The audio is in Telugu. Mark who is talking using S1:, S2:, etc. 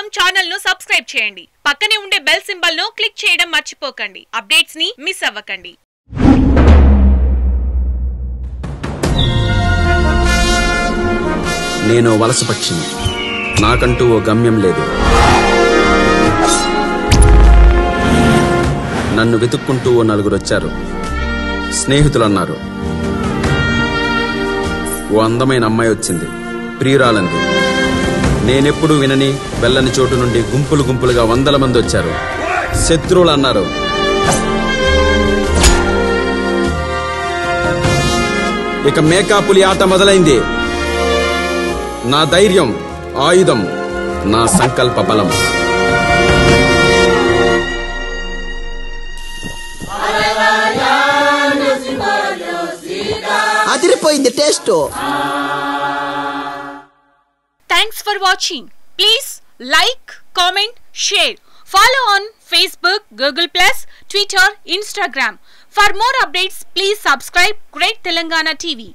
S1: కోసం ఛానల్ను సబ్స్క్రైబ్ చేయండి. పక్కనే ఉండే బెల్ సింబల్ను క్లిక్ చేయడం మర్చిపోకండి. అప్డేట్స్ని మిస్ అవ్వకండి.
S2: నేను వలస పక్షిని. నాకంటూ ఓ గమ్యం లేదు. నన్ను వెతుక్కుంటూ ఓ నలుగురు వచ్చారు. స్నేహితులు అన్నారు ఓ అందమైన అమ్మాయి వచ్చింది. ప్రియురాలంది. నేనెప్పుడు వినని వెళ్ళని చోటు నుండి గుంపులు గుంపులుగా వందల మంది వచ్చారు. శత్రువులు అన్నారు. ఇక మేకాపులి ఆట మొదలైంది. నా ధైర్యం ఆయుధం నా సంకల్ప బలం.
S3: అదిరిపోయింది taste.
S1: Thanks for watching. Please like, comment, share. Follow on Facebook, Google+, Twitter, Instagram. For more updates, please subscribe Great Telangana TV.